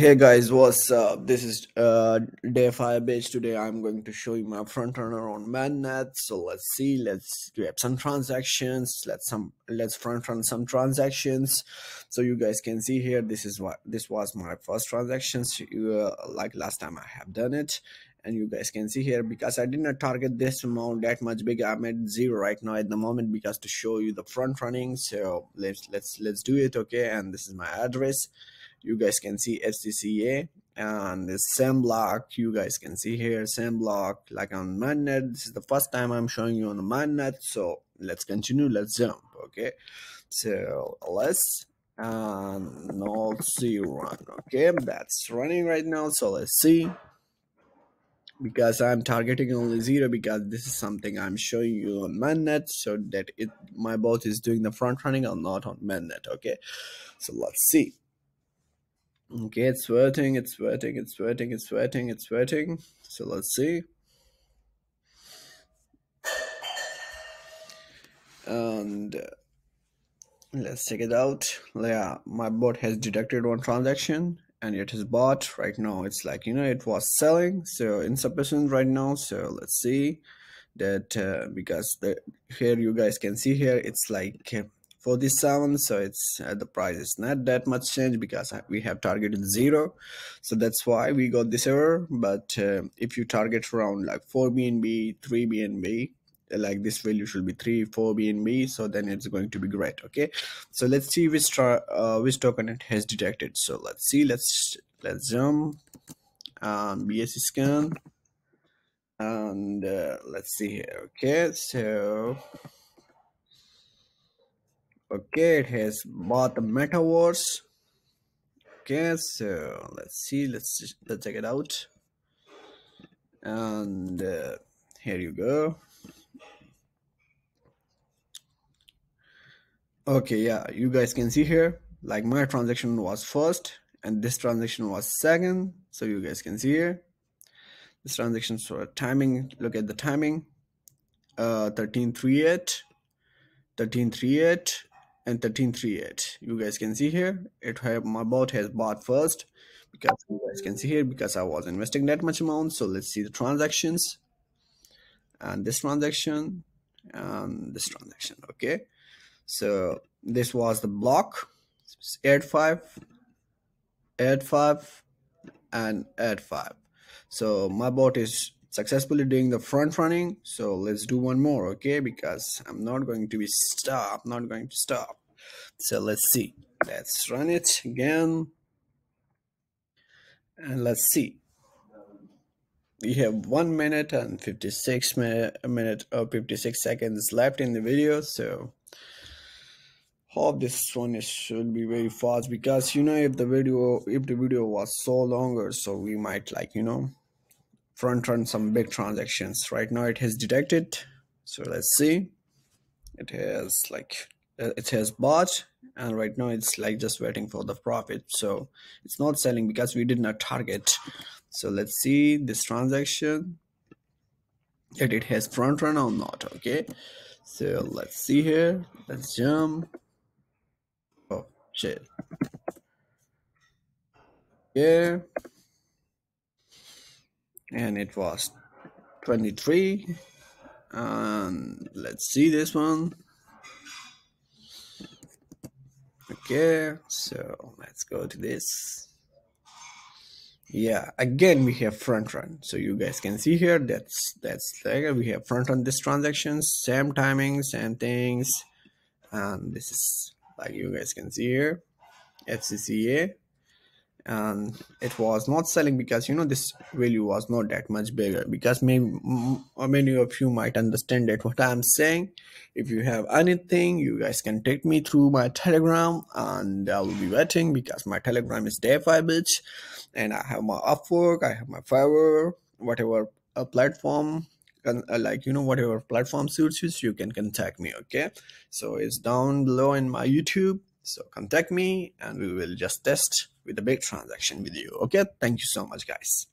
Hey guys, what's up? This is uh, DeFi Bitch. Today I'm going to show you my front runner on mainnet. So let's see, let's grab some transactions. Let's some let's front run some transactions. So you guys can see here, this is what this was my first transactions. Uh, like last time I have done it. And you guys can see here because I did not target this amount that much big. I'm at zero right now at the moment because to show you the front running. So let's let's let's do it, okay? And this is my address you guys can see FCCA and the same block you guys can see here same block like on mainnet this is the first time i'm showing you on mainnet so let's continue let's jump okay? So let's and not see run okay? That's running right now so let's see. Because i'm targeting only zero because this is something i'm showing you on mainnet so that it my bot is doing the front running or not on mainnet okay? So let's see Okay, it's sweating, it's sweating, it's sweating, it's sweating, it's sweating. So let's see. And uh, let's check it out. Yeah, my bot has detected one transaction and it is bought right now. It's like, you know, it was selling. So in insufficient right now. So let's see that uh, because the here you guys can see here, it's like uh, 47 so it's uh, the price is not that much change because we have targeted zero. So that's why we got this error. But uh, if you target around like 4 bnb 3 bnb like this value should be 3 4 bnb so then it's going to be great okay? So let's see which uh, which token it has detected. So let's see let's let's jump um bsc scan. And uh, let's see here okay? So okay it has bought the metaverse. Okay so let's see let's let's check it out. And uh, here you go. Okay yeah you guys can see here like my transaction was first and this transaction was second so you guys can see here. This transaction for timing look at the timing. Uh 1338 1338 and 1338 you guys can see here it have my bot has bought first because you guys can see here because i was investing that much amount. So let's see the transactions. And this transaction and this transaction okay? So this was the block add five add five and add five. So my bot is successfully doing the front running. So let's do one more okay? Because i'm not going to be stop not going to stop. So let's see. Let's run it again. And let's see. We have one minute and 56 minute minute or 56 seconds left in the video. So hope this one is, should be very fast because you know if the video if the video was so longer so we might like you know front run some big transactions. Right now it has detected. So let's see. It has like uh, it has bought and right now it's like just waiting for the profit. So it's not selling because we did not target. So let's see this transaction that it has front run or not okay? So let's see here. Let's jump. Oh shit. Yeah and it was 23 and let's see this one. Okay so let's go to this. Yeah again we have front run. So you guys can see here that's that's like we have front run this transactions same timing same things. And this is like you guys can see here fcca and it was not selling because you know this value was not that much bigger. Because maybe many of you might understand that what i'm saying. If you have anything you guys can take me through my telegram and i will be waiting because my telegram is DeFi bitch and i have my upwork i have my fiverr whatever a platform uh, like you know whatever platform suits you you can contact me okay? So it's down below in my youtube. So contact me and we will just test with a big transaction with you. Okay. Thank you so much, guys.